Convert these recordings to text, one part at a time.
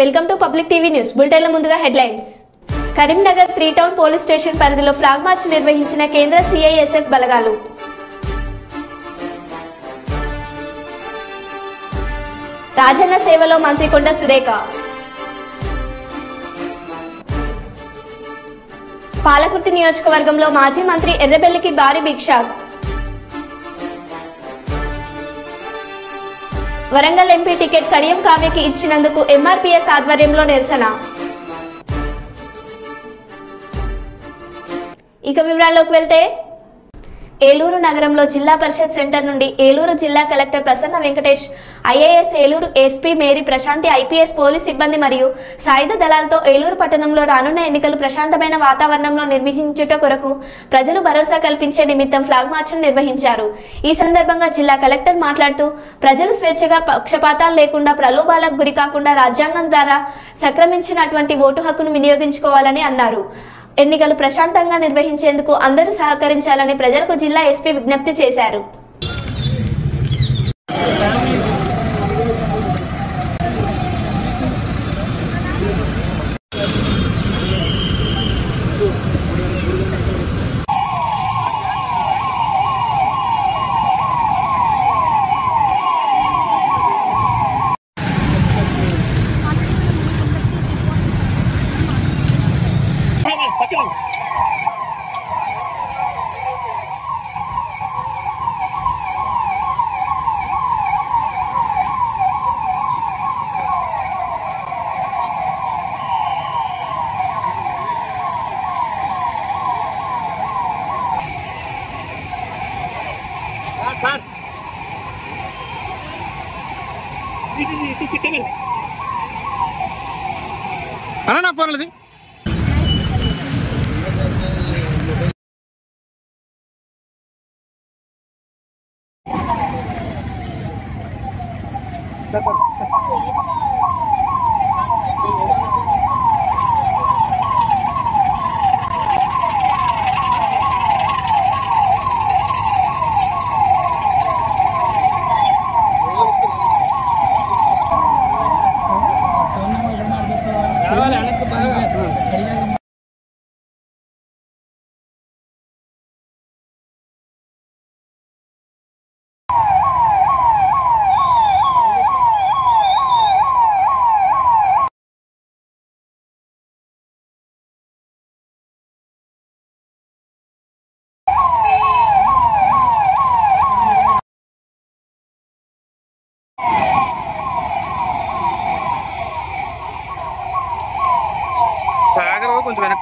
Welcome to public TV news బులెటిన్ల ముందుగా headlines Karimnagar three town police station పరిధిలో flag march నిర్వహించిన కేంద్ర CISF బలగాలు. రాజన్న సేవలో మంత్రి కొండ సురేఖ. పాలకుర్తి నియోజకవర్గంలో మాజీ మంత్రి ఎర్రబెల్లికి భారీ భిక్ష. వరంగల్ ఎంపీ టికెట్ కడియం కావ్యకి ఇచ్చినందుకు ఎంఆర్పీఎస్ ఆధ్వర్యంలో నిరసన. ఇక వివరాల్లోకి వెళ్తే ఏలూరు నగరంలో జిల్లా పరిషత్ సెంటర్ నుండి ఏలూరు జిల్లా collector Prasanna Venkatesh IAS Eluru SP Mary Prashanthi IPS police సిబ్బంది మరియు సాయుధ దళాలతో ఏలూరు పట్టణంలో రానున్న ఎన్నికలు ప్రశాంతమైన వాతావరణంలో నిర్వహించుట కొరకు ప్రజలు భరోసా కల్పించే నిమిత్తం ఫ్లాగ్ మార్చ్ను నిర్వహించారు. ఈ సందర్భంగా జిల్లా కలెక్టర్ మాట్లాడుతూ ప్రజలు స్వేచ్ఛగా పక్షపాతాలు లేకుండా ప్రలోభాలకు గురి కాకుండా రాజ్యాంగం ద్వారా సక్రమించినటువంటి ఓటు హక్కును వినియోగించుకోవాలని అన్నారు. ఎన్నికలు ప్రశాంతంగా నిర్వహించేందుకు అందరూ సహకరించాలని ప్రజలకు జిల్లా ఎస్పీ విజ్ఞప్తి చేశారు. సాగర్ కొంచెం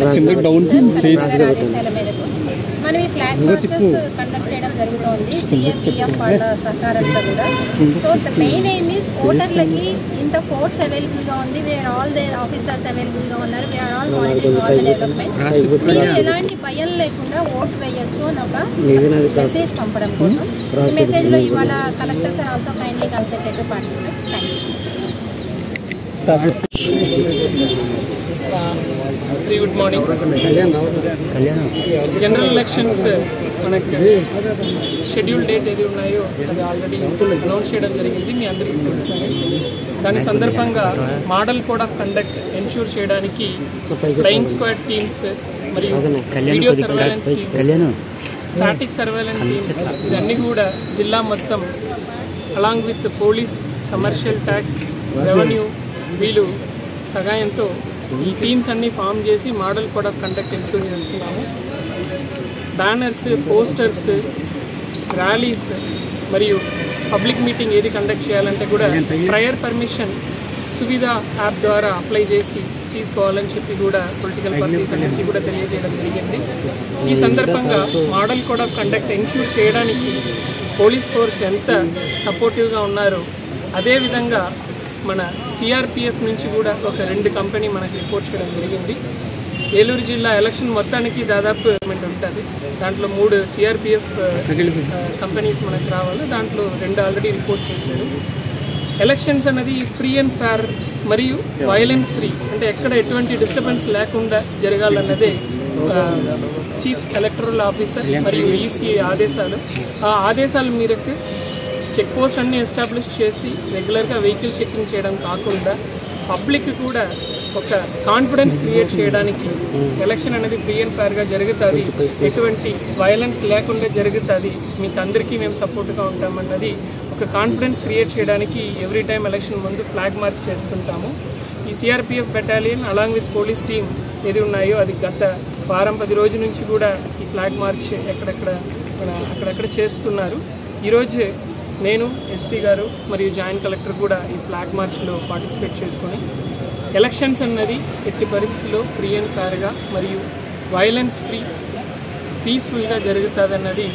కలెక్టర్ ఆదేశాల మేరకు మనం ఈ ఫ్లాగ్ మార్చెస్ కండక్ట్ చేయడం జరుగుతోంది. వాళ్ళ సహకారంతో కూడా. So the main aim is ఓటర్లకి ఇంత ఫోర్స్ అవైలబుల్గా ఉంది. వేఆర్ ఆల్ దేర్ ఆఫీసర్స్ అవైలబుల్గా ఉన్నారు. We are all monitoring all the developments మీరు ఎలాంటి భయం లేకుండా ఓట్ వేయొచ్చు అని ఒక మెసేజ్ పంపడం కోసం. ఈ మెసేజ్లో ఇవాళ collectors are also kindly consulted to participate thank you very good morning general elections మనకి షెడ్యూల్ డేట్ ఏది ఉన్నాయో అది ఆల్రెడీ అనౌన్స్ చేయడం జరిగింది. మీ అందరికీ తెలుసు. దాని సందర్భంగా model code of conduct ensure చేయడానికి ఫ్లయింగ్ స్క్వాడ్ టీమ్స్ మరియు video surveillance teams static surveillance teams ఇవన్నీ కూడా జిల్లా మొత్తం along with police commercial tax revenue వీళ్ళు సహాయంతో ఈ టీమ్స్ అన్ని ఫామ్ చేసి model code of conduct ensure చేస్తున్నాము. బ్యానర్స్ పోస్టర్స్ ర్యాలీస్ మరియు పబ్లిక్ మీటింగ్ ఏది కండక్ట్ చేయాలంటే కూడా ప్రయర్ పర్మిషన్ సువిధ యాప్ ద్వారా అప్లై చేసి తీసుకోవాలని చెప్పి కూడా పొలిటికల్ పార్టీస్ అన్నింటికి కూడా తెలియజేయడం జరిగింది. ఈ సందర్భంగా model code of conduct ensure చేయడానికి పోలీస్ ఫోర్స్ ఎంత సపోర్టివ్గా ఉన్నారో అదేవిధంగా మన సిఆర్పిఎఫ్ నుంచి కూడా ఒక రెండు కంపెనీ మనకి రిపోర్ట్ చేయడం జరిగింది. ఏలూరు జిల్లా ఎలక్షన్ మొత్తానికి దాదాపు పేమెంట్ ఉంటుంది. దాంట్లో మూడు సిఆర్పిఎఫ్ కంపెనీస్ మనకు రావాలి. దాంట్లో రెండు ఆల్రెడీ రిపోర్ట్ చేశారు. ఎలక్షన్స్ అనేది ఫ్రీ అండ్ ఫేర్ మరియు వైలెన్స్ ఫ్రీ అంటే ఎక్కడ ఎటువంటి డిస్టర్బెన్స్ లేకుండా జరగాలన్నదే చీఫ్ ఎలక్టరల్ ఆఫీసర్ మరియు ఈసీ ఆదేశాలు. ఆ ఆదేశాల మేరకు చెక్ పోస్ట్ అన్ని ఎస్టాబ్లిష్ చేసి రెగ్యులర్గా వెహికల్ చెకింగ్ చేయడం కాకుండా పబ్లిక్ కూడా ఒక కాన్ఫిడెన్స్ క్రియేట్ చేయడానికి ఎలక్షన్ అనేది ఫ్రీ అండ్ ఫైర్గా జరుగుతుంది. ఎటువంటి వైలెన్స్ లేకుండా జరుగుతుంది. మీకు అందరికీ మేము సపోర్ట్గా ఉంటామన్నది ఒక కాన్ఫిడెన్స్ క్రియేట్ చేయడానికి ఎవ్రీ టైం ఎలక్షన్ ముందు ఫ్లాగ్ మార్చ్ చేస్తుంటాము. ఈ CRPF battalion along with police team ఏది ఉన్నాయో అది గత వారం పది రోజుల నుంచి కూడా ఈ ఫ్లాగ్ మార్చ్ ఎక్కడెక్కడ అక్కడక్కడ చేస్తున్నారు. ఈరోజు నేను ఎస్పీ గారు మరియు జాయింట్ కలెక్టర్ కూడా ఈ ఫ్లాగ్ మార్చ్లో పార్టిసిపేట్ చేసుకొని ఎలక్షన్స్ అన్నది ఎట్టి పరిస్థితుల్లో ఫ్రీ అండ్ ఫేర్గా మరియు వైలెన్స్ ఫ్రీ పీస్ఫుల్గా జరుగుతుందన్నది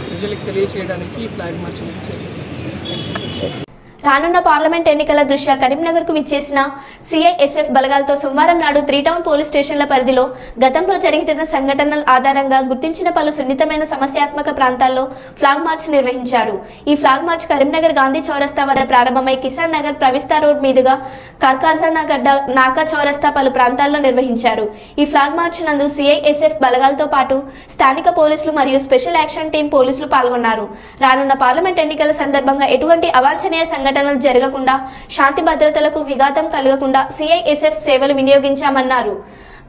ప్రజలకు తెలియజేయడానికి ఫ్లాగ్ మార్చ్ చేస్తుంది రానున్న పార్లమెంట్ ఎన్నికల దృష్ట్యా కరీంనగర్కు విచ్చేసిన సిఐఎస్ఎఫ్ బలగాలతో సోమవారం నాడు త్రీ టౌన్ పోలీస్ స్టేషన్ల పరిధిలో గతంలో జరిగిన సంఘటనల ఆధారంగా గుర్తించిన పలు సున్నితమైన సమస్యాత్మక ప్రాంతాల్లో ఫ్లాగ్ మార్చ్ నిర్వహించారు. ఈ ఫ్లాగ్ మార్చ్ కరీంనగర్ గాంధీ చౌరస్తా వద్ద ప్రారంభమై కిసాన్ నగర్ ప్రవిస్తా రోడ్ మీదుగా కార్కాజానా గడ్డ నాకా చౌరస్తా పలు ప్రాంతాల్లో నిర్వహించారు. ఈ ఫ్లాగ్ మార్చ్ నందు సిఐఎస్ఎఫ్ బలగాలతో పాటు స్థానిక పోలీసులు మరియు స్పెషల్ యాక్షన్ టీం పోలీసులు పాల్గొన్నారు. రానున్న పార్లమెంట్ ఎన్నికల సందర్భంగా ఎటువంటి అవాంఛనీయ సంఘటన సంఘటనలు జరగకుండా శాంతి భద్రతలకు విఘాతం కలగకుండా సిఐఎస్ఎఫ్ సేవలు వినియోగించామన్నారు.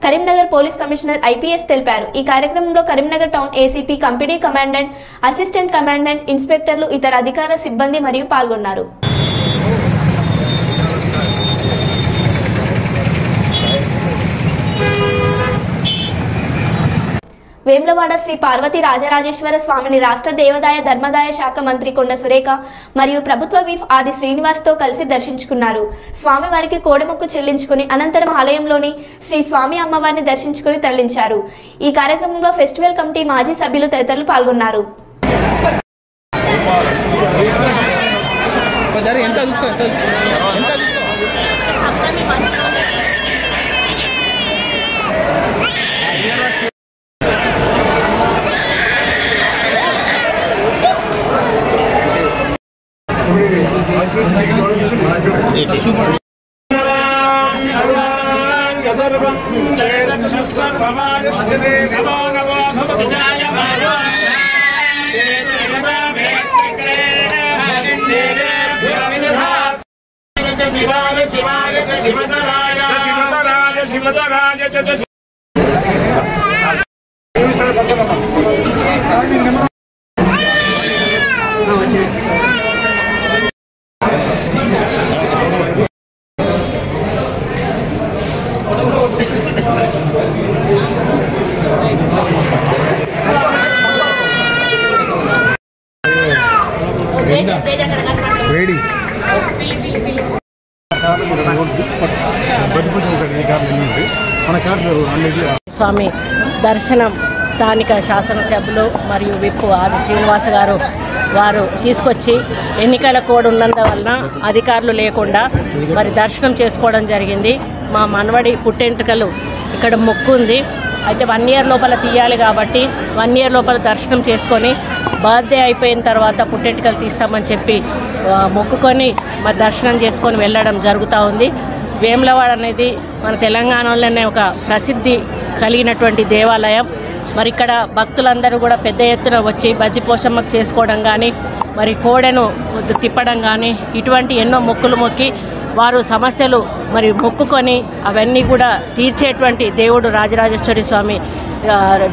కరీంనగర్ పోలీస్ కమిషనర్ ఐపీఎస్ తెలిపారు. ఈ కార్యక్రమంలో Karimnagar town ACP company commandant assistant commandant ఇన్స్పెక్టర్లు ఇతర అధికార సిబ్బంది మరియు పాల్గొన్నారు. వేములవాడ శ్రీ పార్వతి రాజరాజేశ్వర స్వామిని రాష్ట్ర దేవాదాయ ధర్మదాయ శాఖ మంత్రి కొండ సురేఖ మరియు ప్రభుత్వ వీఫ్ ఆది శ్రీనివాస్తో కలిసి దర్శించుకున్నారు. స్వామివారికి కోడముక్కు చెల్లించుకుని అనంతరం ఆలయంలోని శ్రీ స్వామి అమ్మవారిని దర్శించుకుని తరలించారు. ఈ కార్యక్రమంలో ఫెస్టివల్ కమిటీ మాజీ సభ్యులు తదితరులు పాల్గొన్నారు. ఎంత వేడి మన కార్డు అన్నిటి స్వామి దర్శనం స్థానిక శాసనసభ్యులు మరియు విప్పు ఆది శ్రీనివాస్ గారు వారు తీసుకొచ్చి ఎన్నికల కోడ్ ఉన్నందువలన అధికారులు లేకుండా మరి దర్శనం చేసుకోవడం జరిగింది. మా మనవడి పుట్టెంటుకలు ఇక్కడ మొక్కు ఉంది. అయితే వన్ ఇయర్ లోపల తీయాలి కాబట్టి వన్ ఇయర్ లోపల దర్శనం చేసుకొని బర్త్డే అయిపోయిన తర్వాత పుట్టెంటుకలు తీస్తామని చెప్పి మొక్కుకొని మరి దర్శనం చేసుకొని వెళ్ళడం జరుగుతూ ఉంది. వేములవాడ అనేది మన తెలంగాణలోనే ఒక ప్రసిద్ధి కలిగినటువంటి దేవాలయం. మరి ఇక్కడ భక్తులందరూ కూడా పెద్ద ఎత్తున వచ్చి బద్దిపోషమ్మ చేసుకోవడం కానీ మరి కోడెను తిప్పడం కానీ ఇటువంటి ఎన్నో మొక్కులు మొక్కి వారు సమస్యలు మరి మొక్కుకొని అవన్నీ కూడా తీర్చేటువంటి దేవుడు రాజరాజేశ్వరి స్వామి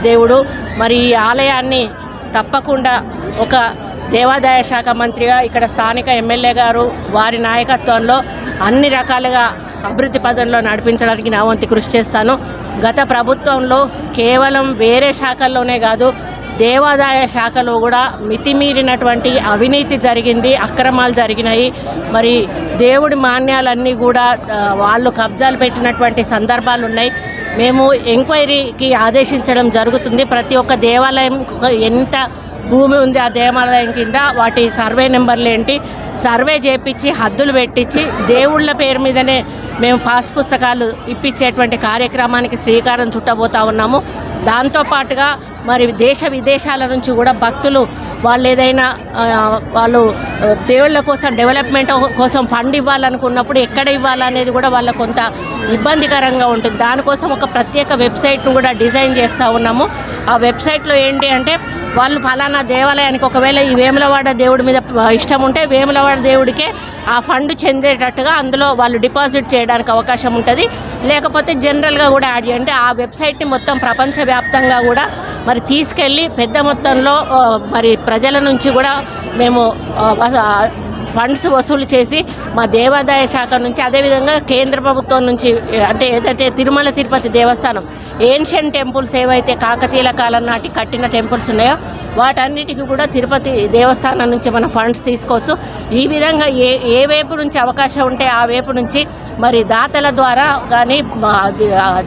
దేవుడు. మరి ఈ ఆలయాన్ని తప్పకుండా ఒక దేవాదాయ శాఖ మంత్రిగా ఇక్కడ స్థానిక ఎమ్మెల్యే గారు వారి నాయకత్వంలో అన్ని రకాలుగా అభివృద్ధి పదంలో నడిపించడానికి నా వంతు కృషి చేస్తాను. గత ప్రభుత్వంలో కేవలం వేరే శాఖల్లోనే కాదు దేవాదాయ శాఖలో కూడా మితిమీరినటువంటి అవినీతి జరిగింది అక్రమాలు జరిగినాయి. మరి దేవుడి మాన్యాలన్నీ కూడా వాళ్ళు కబ్జాలు పెట్టినటువంటి సందర్భాలు ఉన్నాయి. మేము ఎంక్వైరీకి ఆదేశించడం జరుగుతుంది. ప్రతి ఒక్క దేవాలయం ఎంత భూమి ఉంది ఆ దేవాలయం కింద వాటి సర్వే నెంబర్లు ఏంటి? సర్వే చేపించి హద్దులు పెట్టించి దేవుళ్ళ పేరు మీదనే మేము పాస్ పుస్తకాలు ఇప్పించేటువంటి కార్యక్రమానికి శ్రీకారం చుట్టబోతా ఉన్నాము. దాంతోపాటుగా మరి దేశ విదేశాల నుంచి కూడా భక్తులు వాళ్ళు ఏదైనా వాళ్ళు దేవుళ్ళ కోసం డెవలప్మెంట్ కోసం ఫండ్ ఇవ్వాలనుకున్నప్పుడు ఎక్కడ ఇవ్వాలనేది కూడా వాళ్ళ కొంత ఇబ్బందికరంగా ఉంటుంది. దానికోసం ఒక ప్రత్యేక వెబ్సైట్ను కూడా డిజైన్ చేస్తూ ఉన్నాము. ఆ వెబ్సైట్లో ఏంటి అంటే వాళ్ళు ఫలానా దేవాలయానికి ఒకవేళ ఈ వేములవాడ దేవుడి మీద ఇష్టం ఉంటే వేములవాడ దేవుడికే ఆ ఫండ్ చెందేటట్టుగా అందులో వాళ్ళు డిపాజిట్ చేయడానికి అవకాశం ఉంటుంది. లేకపోతే జనరల్గా కూడా యాడ్ చేయండి. ఆ వెబ్సైట్ని మొత్తం ప్రపంచవ్యాప్తంగా కూడా మరి తీసుకెళ్ళి పెద్ద మొత్తంలో మరి ప్రజల నుంచి కూడా మేము ఫండ్స్ వసూలు చేసి మా దేవాదాయ శాఖ నుంచి అదేవిధంగా కేంద్ర ప్రభుత్వం నుంచి అంటే ఏదైతే తిరుమల తిరుపతి దేవస్థానం ఏన్షియన్ టెంపుల్స్ ఏవైతే కాకతీయుల కాలం నాటి కట్టిన టెంపుల్స్ ఉన్నాయో వాటన్నిటికీ కూడా తిరుపతి దేవస్థానం నుంచి మనం ఫండ్స్ తీసుకోవచ్చు. ఈ విధంగా ఏ ఏ వైపు నుంచి అవకాశం ఉంటే ఆ వైపు నుంచి మరి దాతల ద్వారా కానీ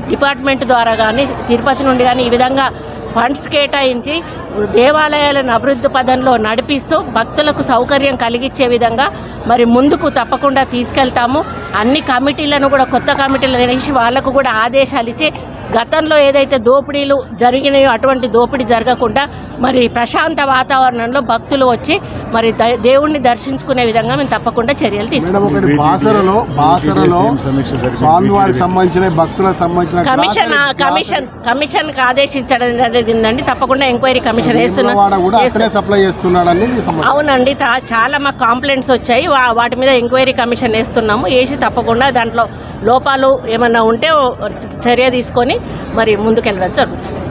డిపార్ట్మెంట్ ద్వారా కానీ తిరుపతి నుండి కానీ ఈ విధంగా ఫండ్స్ కేటాయించి దేవాలయాలను అభివృద్ధి పదంలో నడిపిస్తూ భక్తులకు సౌకర్యం కలిగించే విధంగా మరి ముందుకు తప్పకుండా తీసుకెళ్తాము. అన్ని కమిటీలను కూడా కొత్త కమిటీలను వేసి వాళ్ళకు కూడా ఆదేశాలు ఇచ్చి గతంలో ఏదైతే దోపిడీలు జరిగినాయో అటువంటి దోపిడీ జరగకుండా మరి ప్రశాంత వాతావరణంలో భక్తులు వచ్చి మరి ద- దేవుణ్ణి దర్శించుకునే విధంగా మేము తప్పకుండా చర్యలు తీసుకుంటాం. మేడం ఒకటి బాసరలో బాసరలో స్వామివారికి సంబంధించిన భక్తులకు సంబంధించిన కమిషన్ కమిషన్ ఆదేశించడం జరిగిందండి. తప్పకుండా ఎంక్వైరీ కమిషన్ వేస్తున్నాం. అవునండి చాలా మాకు కాంప్లైంట్స్ వచ్చాయి. వాటి మీద ఎంక్వైరీ కమిషన్ వేస్తున్నాము. వేసి తప్పకుండా దాంట్లో లోపాలు ఏమన్నా ఉంటే చర్య తీసుకొని మరి ముందుకెళ్ళడం జరుగుతుంది.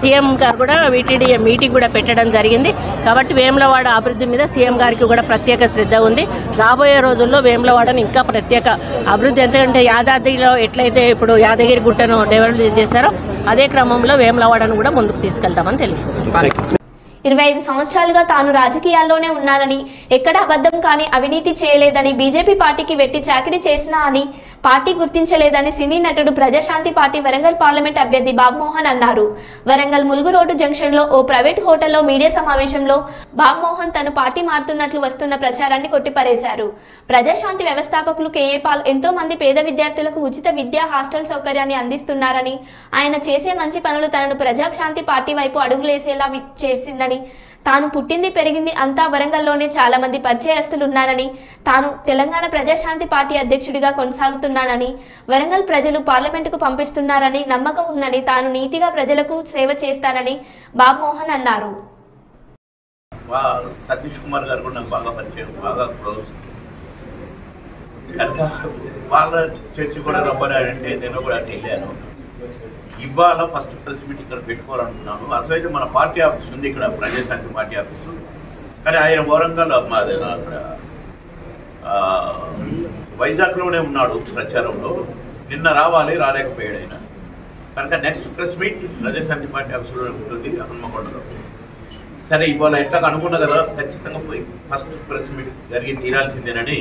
సీఎం గారు కూడా వీటీడీ మీటింగ్ కూడా పెట్టడం జరిగింది. కాబట్టి వేములవాడ అభివృద్ధి మీద సీఎం గారికి కూడా ప్రత్యేక శ్రద్ధ ఉంది. రాబోయే రోజుల్లో వేములవాడని ఇంకా ప్రత్యేక అభివృద్ధి ఎందుకంటే యాదాద్రిలో ఎట్లయితే ఇప్పుడు యాదగిరి గుట్టను డెవలప్ చేశారో అదే క్రమంలో వేములవాడను కూడా ముందుకు తీసుకెళ్తామని తెలియజేస్తున్నాం ఇరవై ఐదు సంవత్సరాలుగా తాను రాజకీయాల్లోనే ఉన్నానని ఎక్కడ అబద్ధం కానీ అవినీతి చేయలేదని బీజేపీ పార్టీకి వెట్టి చాకరీ చేసినా అని పార్టీ గుర్తించలేదని సినీ నటుడు ప్రజాశాంతి పార్టీ వరంగల్ పార్లమెంట్ అభ్యర్థి బాబుమోహన్ అన్నారు. వరంగల్ ములుగు రోడ్డు జంక్షన్లో ఓ ప్రైవేట్ హోటల్లో మీడియా సమావేశంలో బాబుమోహన్ తను పార్టీ మారుతున్నట్లు వస్తున్న ప్రచారాన్ని కొట్టిపారేశారు. ప్రజాశాంతి వ్యవస్థాపకులు కేఏ పాల్ ఎంతో మంది పేద విద్యార్థులకు ఉచిత విద్యా హాస్టల్ సౌకర్యాన్ని అందిస్తున్నారని ఆయన చేసే మంచి పనులు తనను ప్రజాశాంతి పార్టీ వైపు అడుగులేసేలా చేసిందని తాను పుట్టింది పెరిగింది అంతా వరంగల్లోనే చాలా మంది పరిచయస్తులు ఉన్నారని తాను తెలంగాణ ప్రజాశాంతి పార్టీ అధ్యక్షుడిగా కొనసాగుతున్నానని వరంగల్ ప్రజలు పార్లమెంటుకు పంపిస్తున్నారని నమ్మకం ఉందని తాను నీతిగా ప్రజలకు సేవ చేస్తానని బాబుమోహన్ అన్నారు. సతీష్ కుమార్ గారు కూడా నాకు బాగా పరిచయం బాగా క్లోజ్ కనుక వాళ్ళ చర్చి కూడా రమ్మని నేను కూడా వెళ్ళాను ఇవాళ ఫస్ట్ ప్రెస్ మీట్ ఇక్కడ పెట్టుకోవాలనుకున్నాను అసలు అయితే మన పార్టీ ఆఫీస్ ఉంది ఇక్కడ ప్రజాశాంతి పార్టీ ఆఫీసు. కానీ ఆయన వరంగల్ మాది అక్కడ. వైజాగ్లోనే ఉన్నాడు ప్రచారంలో. నిన్న రావాలి రాలేకపోయాడు ఆయన. కనుక next press meet Prajashanti party ఆఫీసులో ఉంటుంది హనుమకొండలో. సరే ఇవాళ ఎట్లా అనుకున్నా కదా ఖచ్చితంగా పోయి ఫస్ట్ ప్రెస్ మీట్ జరిగి తీరాల్సిందేనని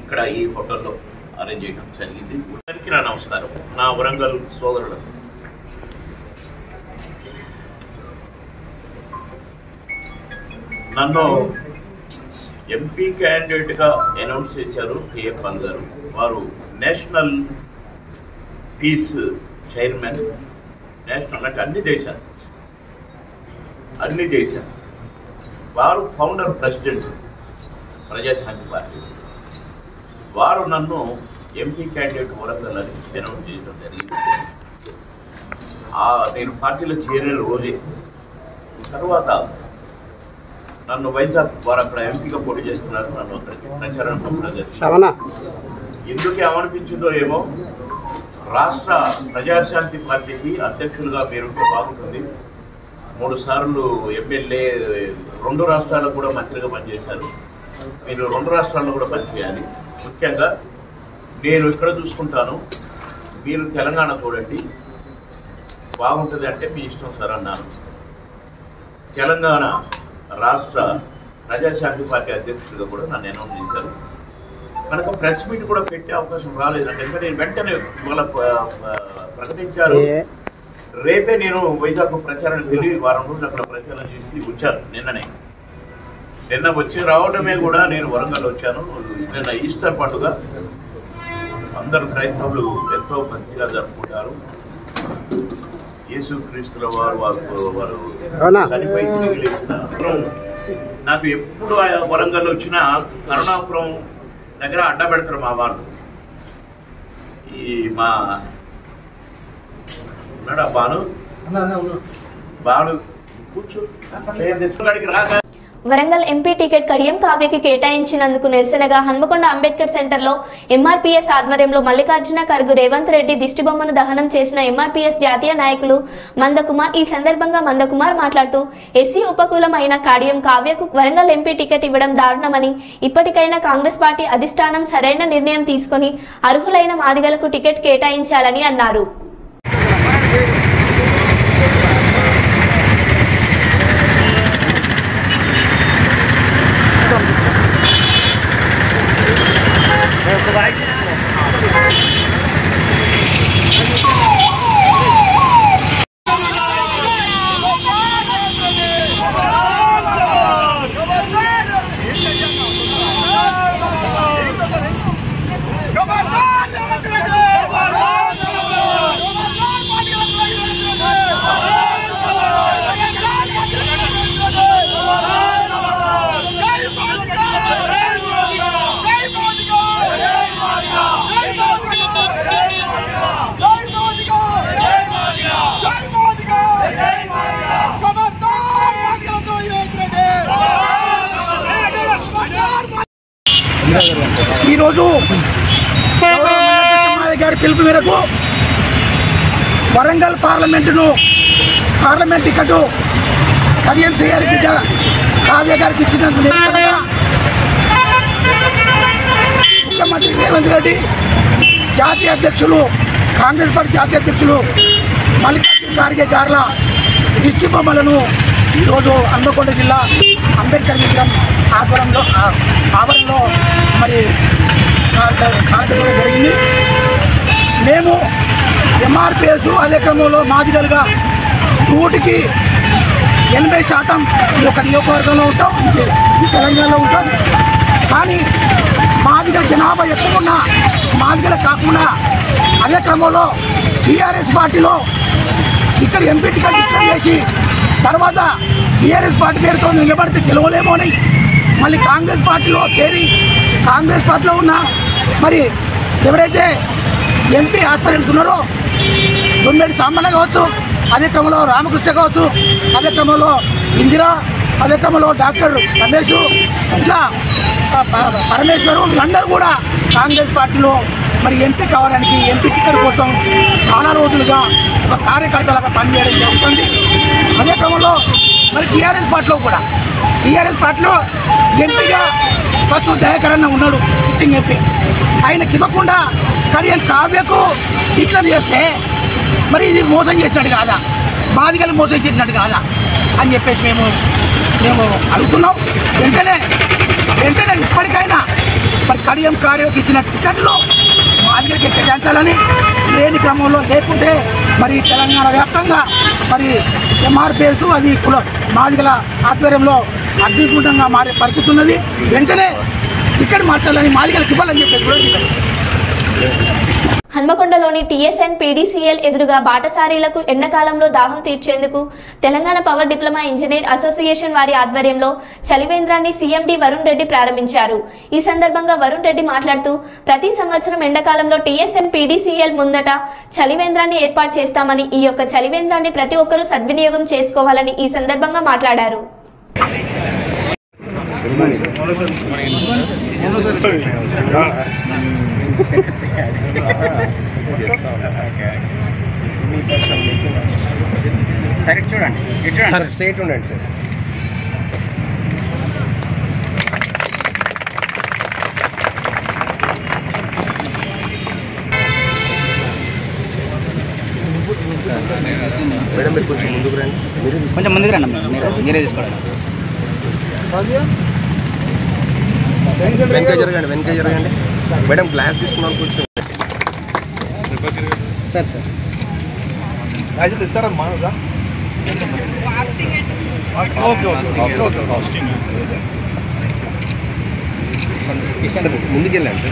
ఇక్కడ ఈ హోటల్లో అరేంజ్ చేయడం జరిగింది. అందరికీ నా నమస్కారం. నా వరంగల్ సోదరుడు నన్ను ఎంపీ క్యాండిడేట్గా అనౌన్స్ చేశారు కేఎఫ్ అందరు. వారు నేషనల్ పీస్ చైర్మన్ నేషనల్ అంటే అన్ని దేశాలు. అన్ని దేశాలు. వారు ఫౌండర్ ప్రెసిడెంట్ ప్రజాశాంతి పార్టీ వారు నన్ను ఎంపీ క్యాండిడేట్ వరంగల్ అని అనౌన్స్ చేయడం జరిగింది. ఆ నేను పార్టీలో చేరిన రోజే. తర్వాత నన్ను వైజాగ్ వారు అక్కడ ఎంపీగా పోటీ చేస్తున్నారు. నన్ను అక్కడికి ప్రచారం పంపడం జరిగింది. ఎందుకు ఏమనిపించిందో ఏమో రాష్ట్ర ప్రజాశాంతి పార్టీకి అధ్యక్షులుగా మీరుంటే బాగుంటుంది. మూడు సార్లు ఎమ్మెల్యే రెండు రాష్ట్రాలకు కూడా మంత్రిగా పనిచేశారు. మీరు రెండు రాష్ట్రాల్లో కూడా పనిచేయాలి ముఖ్యంగా నేను ఇక్కడ చూసుకుంటాను. మీరు తెలంగాణ చూడండి. బాగుంటుంది అంటే మీ ఇష్టం సార్ అన్నాను. తెలంగాణ రాష్ట్ర ప్రజాశాంతి పార్టీ అధ్యక్షుడిగా కూడా నన్ను అనౌన్స్ చేశారు. కనుక ప్రెస్ మీట్ కూడా పెట్టే అవకాశం రాలేదండి. ఎందుకంటే నేను వెంటనే ఇవాళ ప్రకటించారు. రేపే నేను వైజాగ్ ప్రచారానికి వెళ్ళి వారం రోజులు అక్కడ ప్రచారం చేసి వచ్చాను నిన్ననే. నిన్న వచ్చి రావడమే కూడా నేను వరంగల్ వచ్చాను. నిన్న ఈస్టర్ పండుగ. అందరు క్రైస్తవులు ఎంతో మంచిగా జరుపుకుంటారు. యేసు క్రీస్తుల వారు వారు వారు చనిపోయి నాకు ఎప్పుడు వరంగల్ వచ్చినా కరుణాపురం దగ్గర అడ్డ పెడతారు మా వాళ్ళు. ఈ మా ఉన్నాడా బాను బాను కూర్చో. రాగా వరంగల్ ఎంపీ టికెట్ కడియం కావ్యకి కేటాయించినందుకు నిరసనగా హన్మకొండ అంబేద్కర్ సెంటర్లో ఎంఆర్పీఎస్ ఆధ్వర్యంలో మల్లికార్జున ఖర్గు రేవంత్ రెడ్డి దిష్టిబొమ్మను దహనం చేసిన ఎంఆర్పీఎస్ జాతీయ నాయకులు మందకుమార్ ఈ సందర్భంగా మందకుమార్ మాట్లాడుతూ ఎస్సీ ఉపకూలమైన అయిన కాడియం కావ్యకు వరంగల్ ఎంపీ టికెట్ ఇవ్వడం దారుణమని ఇప్పటికైనా కాంగ్రెస్ పార్టీ అధిష్టానం సరైన నిర్ణయం తీసుకొని అర్హులైన మాదిగలకు టికెట్ కేటాయించాలని అన్నారు. వరంగల్ పార్లమెంటును పార్లమెంట్ టికెట్ కడియం శ్రీగారి బిడ్డ కావ్య గారికి ఇచ్చినందుకు ముఖ్యమంత్రి రేవంత్ రెడ్డి జాతీయ అధ్యక్షులు కాంగ్రెస్ పార్టీ జాతీయ అధ్యక్షులు మల్లికార్జున ఖార్గే గారుల దిష్టి బొమ్మలను ఈరోజు హన్మకొండ జిల్లా అంబేద్కర్ విగ్రహం ఆధ్వర్యంలో ఆవరణలో మరి కార్యక్రమం జరిగింది. మేము ఎంఆర్పిఎస్ అదే క్రమంలో మాదిగలుగా నూటికి ఎనభై శాతం ఈ యొక్క నియోజకవర్గంలో ఉంటాం ఇది ఈ తెలంగాణలో ఉంటాం. కానీ మాదిగల జనాభా ఎక్కువ మాదిగల కాకుండా అదే క్రమంలో టీఆర్ఎస్ పార్టీలో ఇక్కడ ఎంపీ టికెట్ డిక్లేర్ చేసి తర్వాత టీఆర్ఎస్ పార్టీ పేరుతో నిలబడితే గెలవలేమో అని మళ్ళీ కాంగ్రెస్ పార్టీలో చేరి కాంగ్రెస్ పార్టీలో ఉన్న మరి ఎవరైతే ఎంపీ ఆస్పిరెంట్స్ ఉన్నారో దొమ్మిడి సామాన్య కావచ్చు అదే క్రమంలో రామకృష్ణ కావచ్చు అదే క్రమంలో ఇందిరా అదే క్రమంలో డాక్టర్ రమేష్ ఇట్లా ప- పరమేశ్వరు వీళ్ళందరూ కూడా కాంగ్రెస్ పార్టీలో మరి ఎంపీ కావడానికి ఎంపీ టికెట్ కోసం చాలా రోజులుగా ఒక కార్యకర్తలాగా పనిచేయడం జరుగుతుంది. అదే క్రమంలో మరి టీఆర్ఎస్ పార్టీలో కూడా టీఆర్ఎస్ పార్టీలో ఎంపీగా ఫస్ట్ దయాకరణ ఉన్నాడు సిట్టింగ్ ఎంపీ. ఆయనకి ఇవ్వకుండా కానీ ఆయన కావ్యకు ఇట్లా చేస్తే మరి ఇది మోసం చేసినట్టు కాదా? బాధికలు మోసం చేసినట్టు కాదా? అని చెప్పేసి మేము మేము అడుగుతున్నాం. వెంటనే వెంటనే ఇప్పటికైనా మరి కడియం కార్యకి ఇచ్చిన టికెట్లు బాధికలకి కేటాయించాలని లేని క్రమంలో లేకుంటే మరి తెలంగాణ వ్యాప్తంగా మరి ఎంఆర్పిఎస్ అది కుల బాధికల ఆధ్వర్యంలో అగ్నికూటంగా మారే పరిస్థితి ఉన్నది. వెంటనే టికెట్ మార్చాలని మాదిగలకు ఇవ్వాలని చెప్పేసి కూడా హన్మకొండలోని టీఎస్ఎన్ పీడీసీఎల్ ఎదురుగా బాటసారీలకు ఎండాకాలంలో దాహం తీర్చేందుకు Telangana power diploma engineer association వారి ఆధ్వర్యంలో చలివేంద్రాన్ని సీఎండీ వరుణ్ రెడ్డి ప్రారంభించారు. ఈ సందర్భంగా వరుణ్ రెడ్డి మాట్లాడుతూ ప్రతి సంవత్సరం ఎండాకాలంలో టీఎస్ఎన్ పీడీసీఎల్ ముందట చలివేంద్రాన్ని ఏర్పాటు చేస్తామని ఈ యొక్క చలివేంద్రాన్ని ప్రతి ఒక్కరూ సద్వినియోగం చేసుకోవాలని ఈ సందర్భంగా మాట్లాడారు. సరే చూడండి. చూడండి. సార్. స్ట్రైట్ ఉండండి సార్. మేడం మీరు కొంచెం ముందుకు రండి. మీరే కొంచెం ముందుకు రండి. మీరు మీరే తీసుకోండి. వెనక జరగండి వెనక జరగండి మేడం గ్లాస్ తీసుకున్నాను కొంచెం సార్ సార్. రాజు తెస్తారమ్మా ఓకే ఓకే ఓకే ముందుకు వెళ్ళండి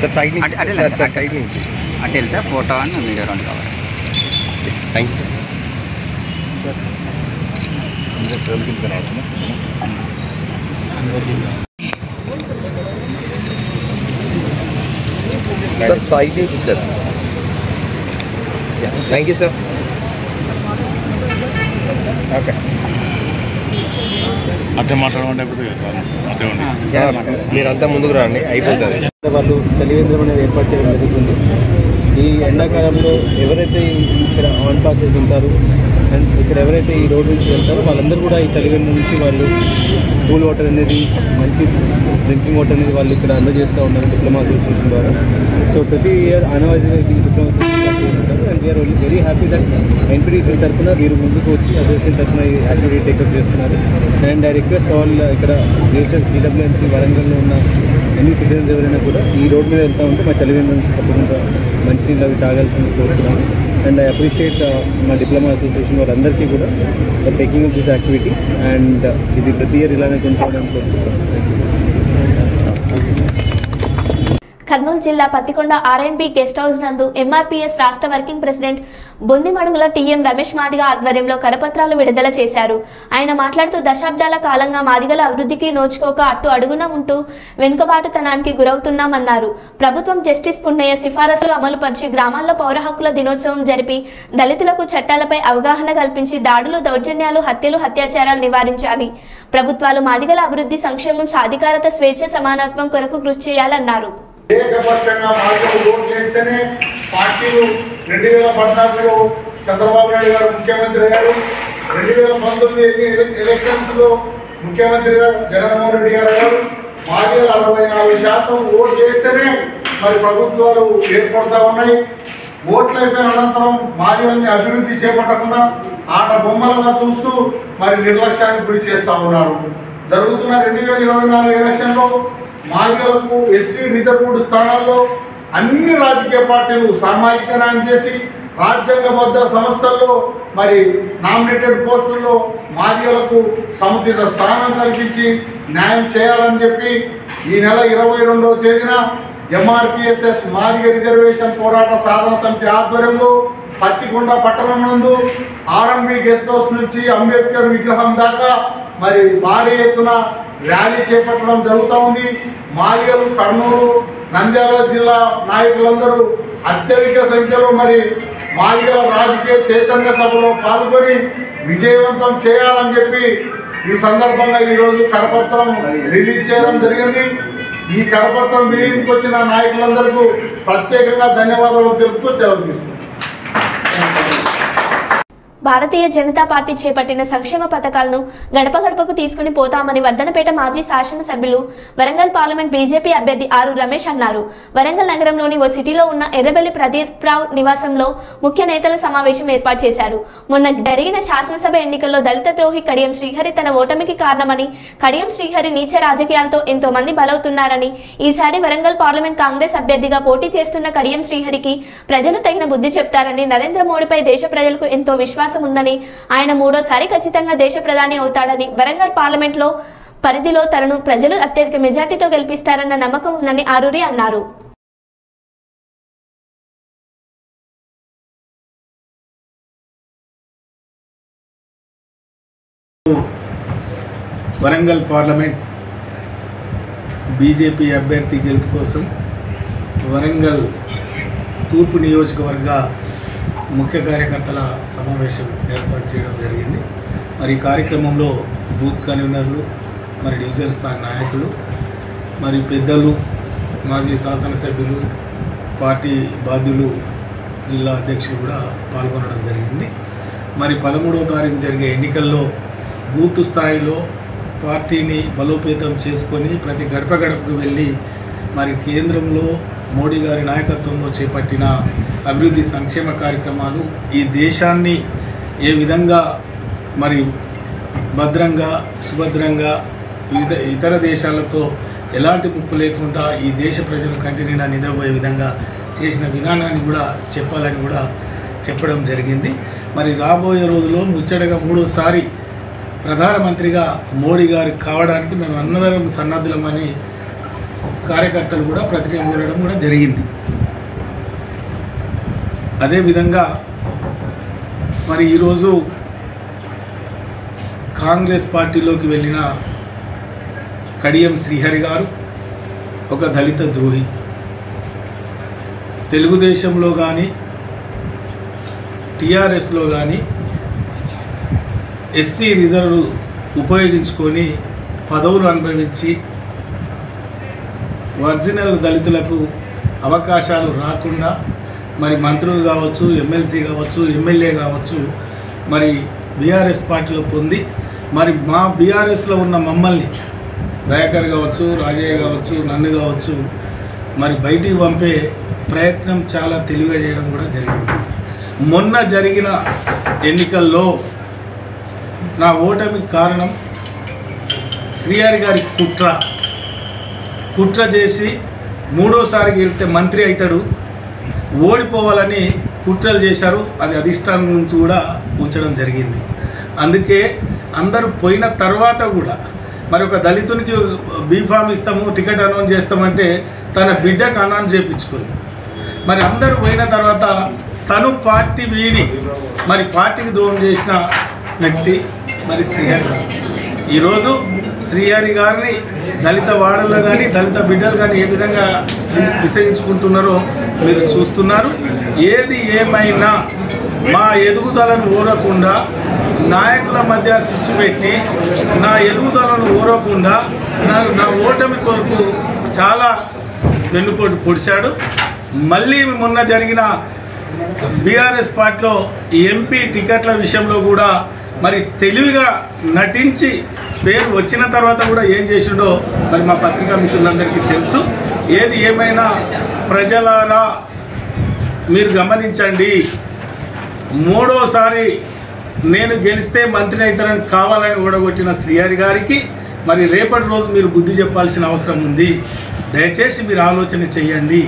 సార్ సైడ్ నుంచి. అటు- అటు సార్ వెళ్ళండి సార్ సార్. సైడ్ నుంచి. అటు వెళ్తే ఫోటో అని వీడియో రెండు కావాలి. Thank you sir sir side నుంచి sir thank you sir okay అట్టే మాట్లాడమంటే అయిపోతుంది మీరంతా ముందుకు రండి అయిపోతుంది. వాళ్ళు చలివేంద్రం అనేది ఏర్పాటు చేయడం జరుగుతుంది. ఈ ఎండాకాలంలో ఎవరైతే ఇక్కడ ఆన్ పాసెస్ ఉంటారో అండ్ ఇక్కడ ఎవరైతే ఈ రోడ్ నుంచి వెళ్తారో వాళ్ళందరూ కూడా ఈ చలివేంద్రం నుంచి వాళ్ళు కూల్ వాటర్ అనేది మంచి డ్రింకింగ్ వాటర్ అనేది వాళ్ళు ఇక్కడ అందజేస్తూ ఉన్నారు డిప్లొమా అసోసియేషన్ ద్వారా. సో ప్రతి ఇయర్ అనవాయితీగా ఈ diploma association and we are very happy that NPDC తరఫున వీరు ముందుకు వచ్చి అసోసియేషన్ తరఫున ఈ యాక్టివిటీ టేకప్ చేస్తున్నారు. అండ్ ఐ రిక్వెస్ట్ ఆల్ ఇక్కడ నేచర్ ఈడబ్ల్యూఎంసీ వరంగల్లో ఉన్న ఎన్ని సిటిజన్స్ ఎవరైనా కూడా ఈ రోడ్ మీద వెళ్తూ ఉంటే మా చలివేంద్ర నుంచి తప్పకుండా మంచినీళ్ళు అవి తాగాల్సింది కోరుతున్నాను అండ్ ఐ అప్రిషియేట్ మా డిప్లొమా అసోసియేషన్ వారందరికీ కూడా for taking up this activity and ఇది ప్రతి ఇయర్ ఇలానే కొనసాగడానికి కోరుకుంటున్నాను. థ్యాంక్ యూ కర్నూలు జిల్లా Pattikonda R and B guest house నందు ఎంఆర్పీఎస్ రాష్ట్ర working president Bondimadugula TM Ramesh Madiga ఆధ్వర్యంలో కరపత్రాలు విడుదల చేశారు. ఆయన మాట్లాడుతూ దశాబ్దాల కాలంగా మాదిగల అభివృద్ధికి నోచుకోక అట్టు అడుగున ఉంటూ వెనుకబాటుతనానికి గురవుతున్నామన్నారు. ప్రభుత్వం జస్టిస్ పున్నయ్య సిఫారసులు అమలుపరిచి గ్రామాల్లో పౌర హక్కుల దినోత్సవం జరిపి దళితులకు చట్టాలపై అవగాహన కల్పించి దాడులు దౌర్జన్యాలు హత్యలు అత్యాచారాలు నివారించాలి. ప్రభుత్వాలు మాదిగల అభివృద్ధి సంక్షేమం సాధికారత స్వేచ్ఛ సమానత్వం కొరకు కృషి చేయాలన్నారు. ఏకపక్షంగా మార్గం ఓటు చేస్తేనే పార్టీలు రెండు వేల పద్నాలుగులో చంద్రబాబు నాయుడు గారు ముఖ్యమంత్రి అయ్యారు. రెండు వేల పంతొమ్మిది ఎలక్షన్స్లో ఎలక్షన్స్లో ముఖ్యమంత్రిగా జగన్మోహన్ రెడ్డి గారు అయ్యారు. మాదిగల అరవై నాలుగు శాతం ఓటు చేస్తేనే మరి ప్రభుత్వాలు ఏర్పడతా ఉన్నాయి. ఓట్లు అయిపోయిన అనంతరం మాదిగల్ని అభివృద్ధి చేపట్టకుండా ఆట బొమ్మలుగా చూస్తూ మరి నిర్లక్ష్యానికి గురి చేస్తా ఉన్నారు. జరుగుతున్న రెండు వేల ఇరవై నాలుగు ఎలక్షన్లో మాదిగలకు ఎస్సీ రిజర్వ్డ్ స్థానాల్లో అన్ని రాజకీయ పార్టీలు సామాజిక న్యాయం చేసి రాజ్యాంగబద్ధ సంస్థల్లో మరి నామినేటెడ్ పోస్టుల్లో మాదిగలకు సముచిత స్థానం కల్పించి న్యాయం చేయాలని చెప్పి ఈ నెల ఇరవై రెండవ తేదీన ఎంఆర్పిఎస్ఎస్ మాదిగ రిజర్వేషన్ పోరాట సాధన సమితి ఆధ్వర్యంలో పత్తికొండ పట్టణం నందు ఆర్ఎంబి గెస్ట్ హౌస్ నుంచి అంబేద్కర్ విగ్రహం దాకా మరి భారీ ఎత్తున ర్యాలీ చేపట్టడం జరుగుతూ ఉంది. మాదిగలు కర్నూలు నంద్యాల జిల్లా నాయకులందరూ అత్యధిక సంఖ్యలో మరి మాదిగల రాజకీయ చైతన్య సభలో పాల్గొని విజయవంతం చేయాలని చెప్పి ఈ సందర్భంగా ఈరోజు కరపత్రం రిలీజ్ చేయడం జరిగింది. ఈ కరపత్రం రిలీజ్కి వచ్చిన నాయకులందరికీ ప్రత్యేకంగా ధన్యవాదాలు తెలుపుతూ సెలవు తీసుకుంటాం భారతీయ జనతా పార్టీ చేపట్టిన సంక్షేమ పథకాలను గడప గడపకు తీసుకుని పోతామని వర్ధనపేట మాజీ శాసనసభ్యులు వరంగల్ పార్లమెంట్ బీజేపీ అభ్యర్థి ఆరు రమేష్ అన్నారు. వరంగల్ నగరంలోని ఓ సిటీలో ఉన్న ఎర్రబెల్లి ప్రదీప్ రావు నివాసంలో ముఖ్య నేతల సమావేశం ఏర్పాటు చేశారు. మొన్న జరిగిన శాసనసభ ఎన్నికల్లో దళిత ద్రోహి కడియం శ్రీహరి తన ఓటమికి కారణమని కడియం శ్రీహరి నీచ రాజకీయాలతో ఎంతో మంది బలవుతున్నారని ఈసారి వరంగల్ పార్లమెంట్ కాంగ్రెస్ అభ్యర్థిగా పోటీ చేస్తున్న కడియం శ్రీహరికి ప్రజలు తగిన బుద్ధి చెప్తారని నరేంద్ర మోడీపై దేశ ప్రజలకు ఎంతో విశ్వాసం అవకాశం ఉందని ఆయన మూడోసారి ఖచ్చితంగా దేశ ప్రధాని అవుతాడని వరంగల్ పార్లమెంట్లో పరిధిలో తనను ప్రజలు అత్యధిక మెజార్టీతో గెలిపిస్తారన్న నమ్మకం ఉందని ఆరూరి అన్నారు. వరంగల్ పార్లమెంట్ బీజేపీ అభ్యర్థి గెలుపు కోసం వరంగల్ తూర్పు నియోజకవర్గ ముఖ్య కార్యకర్తల సమావేశం ఏర్పాటు చేయడం జరిగింది. మరి ఈ కార్యక్రమంలో బూత్ కన్వీనర్లు మరి డివిజన్ స్థాయి నాయకులు మరి పెద్దలు మాజీ శాసనసభ్యులు పార్టీ బాధ్యులు జిల్లా అధ్యక్షులు కూడా పాల్గొనడం జరిగింది. మరి పదమూడవ తారీఖు జరిగే ఎన్నికల్లో బూత్ స్థాయిలో పార్టీని బలోపేతం చేసుకొని ప్రతి గడప గడపకు వెళ్ళి మరి కేంద్రంలో మోడీ గారి నాయకత్వంలో చేపట్టిన అభివృద్ధి సంక్షేమ కార్యక్రమాలు ఈ దేశాన్ని ఏ విధంగా మరి భద్రంగా సుభద్రంగా వివిధ ఇతర దేశాలతో ఎలాంటి ముప్పు లేకుండా ఈ దేశ ప్రజలు కంటి నిండా నిద్రపోయే విధంగా చేసిన విధానాన్ని కూడా చెప్పాలని కూడా చెప్పడం జరిగింది. మరి రాబోయే రోజుల్లో ముచ్చటగా మూడోసారి ప్రధానమంత్రిగా మోడీ గారు కావడానికి మేము అందరం సన్నద్ధులమని కార్యకర్తలు కూడా ప్రక్రియ కోరడం కూడా జరిగింది. అదేవిధంగా మరి ఈరోజు కాంగ్రెస్ పార్టీలోకి వెళ్ళిన కడియం శ్రీహరి గారు ఒక దళిత ద్రోహి. తెలుగుదేశంలో కానీ టీఆర్ఎస్లో కానీ ఎస్సీ రిజర్వ్ ఉపయోగించుకొని పదవులు అనుభవించి ఒరిజినల్ దళితులకు అవకాశాలు రాకుండా మరి మంత్రులు కావచ్చు ఎమ్మెల్సీ కావచ్చు ఎమ్మెల్యే కావచ్చు మరి బీఆర్ఎస్ పార్టీలో పొంది మరి మా బీఆర్ఎస్లో ఉన్న మమ్మల్ని దయాకర్ కావచ్చు రాజయ్య కావచ్చు నన్ను కావచ్చు మరి బయటికి పంపే ప్రయత్నం చాలా తెలివిగా చేయడం కూడా జరిగింది. మొన్న జరిగిన ఎన్నికల్లో నా ఓటమికి కారణం శ్రీహారి గారి కుట్ర కుట్ర చేసి మూడోసారి వెళ్తే మంత్రి అవుతాడు. ఓడిపోవాలని కుట్రలు చేశారు. అది అధిష్టానం నుంచి కూడా ఉంచడం జరిగింది. అందుకే అందరూ పోయిన తర్వాత కూడా మరి ఒక దళితునికి బీఫామ్ ఇస్తాము టికెట్ అనౌన్స్ చేస్తామంటే తన బిడ్డకు అనౌన్స్ చేయించుకొని. మరి అందరూ పోయిన తర్వాత తను పార్టీ వీడి మరి పార్టీకి ద్రోహం చేసిన వ్యక్తి మరి శ్రీహరి. ఈరోజు శ్రీహరి గారిని దళిత వాడల్లో కానీ దళిత బిడ్డలు కానీ ఏ విధంగా విసగించుకుంటున్నారో మీరు చూస్తున్నారు. ఏది ఏమైనా మా ఎదుగుదలను ఊరకుండా నాయకుల మధ్య స్విచ్ పెట్టి నా ఎదుగుదలను ఊరకుండా నా నా ఓటమి కొరకు చాలా వెన్నుపోటు పొడిచాడు. మళ్ళీ మొన్న జరిగిన బీఆర్ఎస్ పార్టీలో ఎంపీ టికెట్ల విషయంలో కూడా మరి తెలివిగా నటించి పేరు వచ్చిన తర్వాత కూడా ఏం చేసిండో మరి మా పత్రికా మిత్రులందరికీ తెలుసు. ఏది ఏమైనా ప్రజలారా మీరు గమనించండి. మూడోసారి నేను గెలిస్తే మంత్రి అవుతానని కావాలని ఓడగొట్టిన శ్రీహరి గారికి మరి రేపటి రోజు మీరు బుద్ధి చెప్పాల్సిన అవసరం ఉంది. దయచేసి మీరు ఆలోచన చేయండి.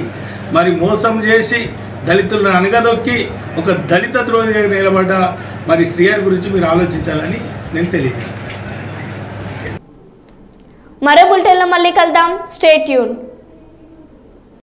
మరి మోసం చేసి దళితులను అనగదొక్కి ఒక దళిత ద్రోహిగా నిలబడ్డ మరి శ్రీహరి గురించి మీరు ఆలోచించాలని నేను తెలియజేస్తాను. మరో బులెటిన్లో మళ్ళీ కలుద్దాం. స్టేట్ యూన్